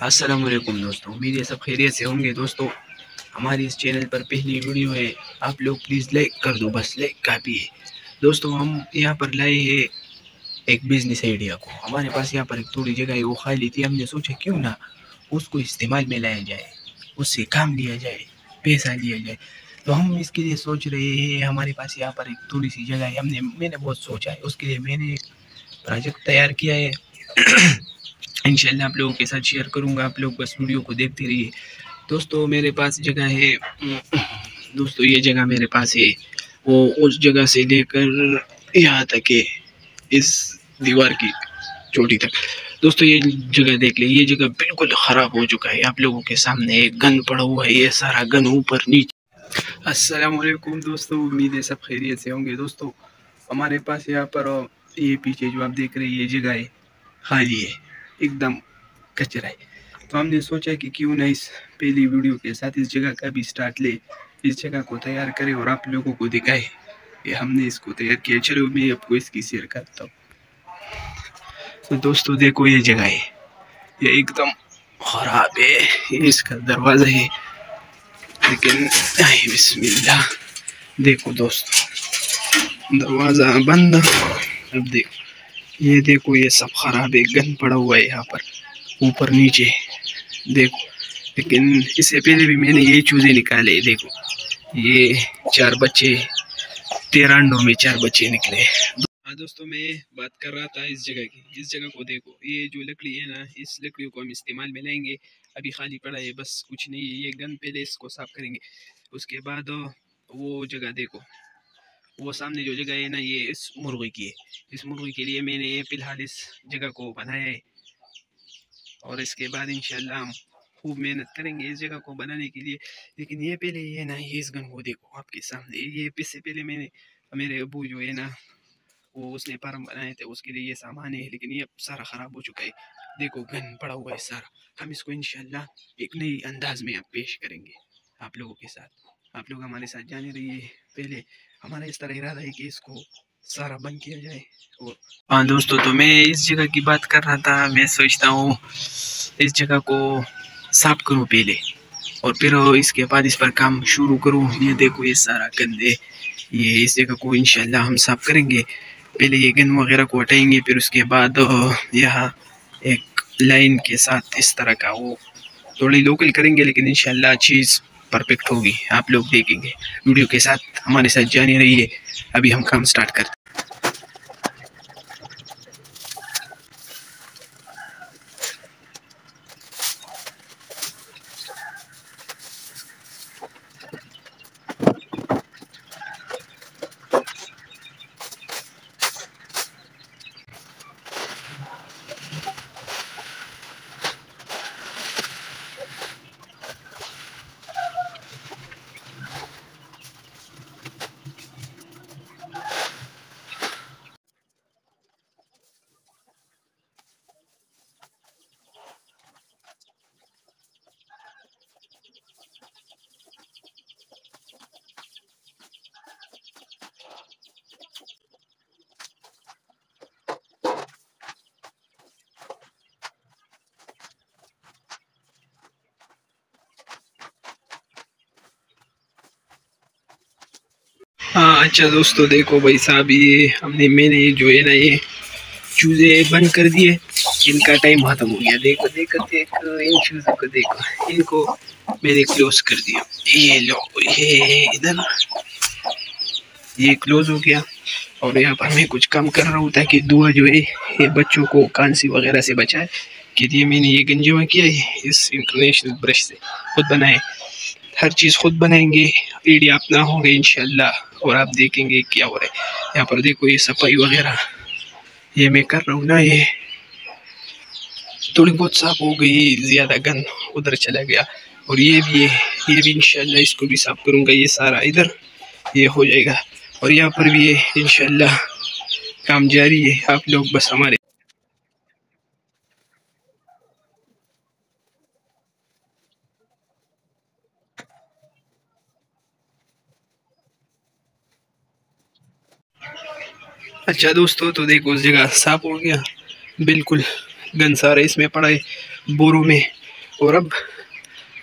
अस्सलाम वालेकुम दोस्तों। उम्मीद है सब खैरियत से होंगे। दोस्तों, हमारी इस चैनल पर पहली वीडियो है। आप लोग प्लीज़ लाइक कर दो, बस लाइक काफ़ी है। दोस्तों, हम यहाँ पर लाए हैं एक बिज़नेस आइडिया को। हमारे पास यहाँ पर एक थोड़ी जगह है, वो खाली थी। हमने सोचा, क्यों ना उसको इस्तेमाल में लाया जाए, उससे काम लिया जाए, पैसा लिया जाए। तो हम इसके लिए सोच रहे हैं, हमारे पास यहाँ पर एक थोड़ी सी जगह है। हमने, मैंने बहुत सोचा है, उसके लिए मैंने एक प्रोजेक्ट तैयार किया है। इंशाल्लाह आप लोगों के साथ शेयर करूँगा। आप लोग बस वीडियो को देखते रहिए। दोस्तों, मेरे पास जगह है। दोस्तों, ये जगह मेरे पास है। वो उस जगह से लेकर यहाँ तक है, इस दीवार की चोटी तक। दोस्तों, ये जगह देख ले। ये जगह बिल्कुल ख़राब हो चुका है। आप लोगों के सामने एक गन पड़ा हुआ है। ये सारा गन ऊपर नीचे। अस्सलाम वालेकुम दोस्तों। उम्मीद है सब खैरियत से होंगे। दोस्तों, हमारे पास यहाँ पर ये पीछे जो आप देख रहे हैं, ये जगह है। खाली है। एकदम कचरा है। तो हमने सोचा कि क्यों ना इस पहली वीडियो के साथ इस जगह का भी स्टार्ट ले, इस जगह को तैयार करें और आप लोगों को दिखाए ये हमने इसको तैयार किया। चलो, मैं आपको इसकी शेयर करता हूँ। तो दोस्तों, देखो ये जगह है। ये एकदम खराब है। ये इसका दरवाज़ा है। लेकिन बिस्मिल्लाह। देखो दोस्तों, दरवाज़ा बंद। अब देखो। ये देखो, ये सब खराब है गंद पड़ा हुआ है यहाँ पर, ऊपर नीचे। देखो, लेकिन इससे पहले भी मैंने ये चूज़े निकाले, देखो। ये चार बच्चे, तेरह अंडों में चार बच्चे निकले। हाँ दोस्तों, मैं बात कर रहा था इस जगह की, इस जगह को देखो। ये जो लकड़ी है ना, इस लकड़ियों को हम इस्तेमाल में लेंगे अभी खाली पड़ा है, बस कुछ नहीं है। ये गन पहले इसको साफ़ करेंगे। उसके बाद वो जगह देखो। वो सामने जो जगह है ना, ये इस मुर्गी की है। इस मुर्गी के लिए मैंने फ़िलहाल इस जगह को बनाया है। और इसके बाद इंशाल्लाह हम खूब मेहनत करेंगे इस जगह को बनाने के लिए। लेकिन ये पहले ये ना, ये इस गन को देखो आपके सामने। ये इससे पहले मैंने, मेरे अबू जो है ना, वो उसने फार्म बनाए थे, उसके लिए ये सामान है, लेकिन ये सारा ख़राब हो चुका है। देखो, गन पड़ा हुआ है सारा। हम इसको इंशाल्लाह एक नई अंदाज में आप पेश करेंगे आप लोगों के साथ। आप लोग हमारे साथ जाने रहिए। पहले हमारा इस तरह इरादा है कि इसको सारा बंद किया जाए। और हाँ दोस्तों तो मैं इस जगह की बात कर रहा था। मैं सोचता हूँ इस जगह को साफ़ करूँ पहले और फिर इसके बाद इस पर काम शुरू करूँ। ये देखो, ये सारा गंदे, ये इस जगह को इंशाल्लाह हम साफ़ करेंगे। पहले ये गंद वगैरह को हटाएँगे, फिर उसके बाद यहाँ एक लाइन के साथ इस तरह का वो थोड़ी लोकल करेंगे, लेकिन इंशाल्लाह चीज़ परफेक्ट होगी। आप लोग देखेंगे। वीडियो के साथ हमारे साथ जाने रहिए। अभी हम काम स्टार्ट करते हाँ अच्छा दोस्तों, देखो भाई साहब, ये हमने, मैंने जो है ना, ये चूज़े बंद कर दिए। इनका टाइम खत्म हो गया। देखो देखो देखो, इन चूज़ों को देखो। इनको मैंने क्लोज कर दिया। ये लो, ये इधर। ये क्लोज हो गया। और यहाँ पर मैं कुछ काम कर रहा हूँ ताकि दुआ जो है, ये बच्चों को कांसी वगैरह से बचाए। के लिए मैंने ये गंजवा किया है, इस इंटरनेशनल ब्रश से। खुद बनाए। हर चीज़ खुद बनाएँगे वीडियो अपना होंगे इनशाला और आप देखेंगे क्या हो रहा है। यहाँ पर देखो ये सफ़ाई वगैरह, ये मैं कर रहा हूँ ना ये। थोड़ी बहुत साफ़ हो गई, ज़्यादा गंद उधर चला गया। और ये भी है, ये भी इंशाल्लाह इसको भी साफ़ करूँगा, ये सारा इधर, ये हो जाएगा। और यहाँ पर भी ये इंशाल्लाह, काम जारी है, आप लोग बस हमारे अच्छा दोस्तों तो देखो, उस जगह साफ़ हो गया। बिल्कुल गन सारा इसमें पड़ा है बोरों में। और अब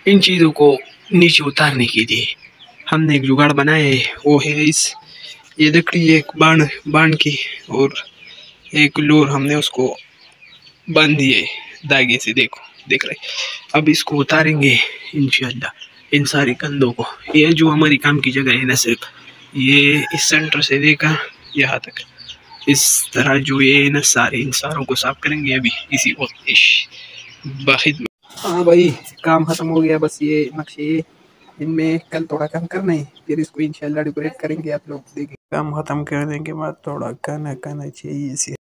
इन चीज़ों को नीचे उतारने के लिए हमने एक जुगाड़ बनाया है। वो है इस, ये लकड़ी, एक बाण बाण की, और एक लोर हमने उसको बाँध दिए धागे से। देखो, देख रहे अब इसको उतारेंगे, इंशाल्लाह, इन सारे कंधों को। ये जो हमारी काम की जगह है ना, सिर्फ़ ये इस सेंटर से लेकर यहाँ तक। इस तरह जो ये न सारे इंसानों को साफ़ करेंगे अभी इसी वक्त बाहिद हाँ भाई, काम ख़त्म हो गया, बस ये नक्शे इनमें कल थोड़ा काम करना है, फिर इसको इंशाल्लाह डेकोरेट करेंगे आप लोग देखिए काम ख़त्म करने के बाद थोड़ा करना करना चाहिए इसे।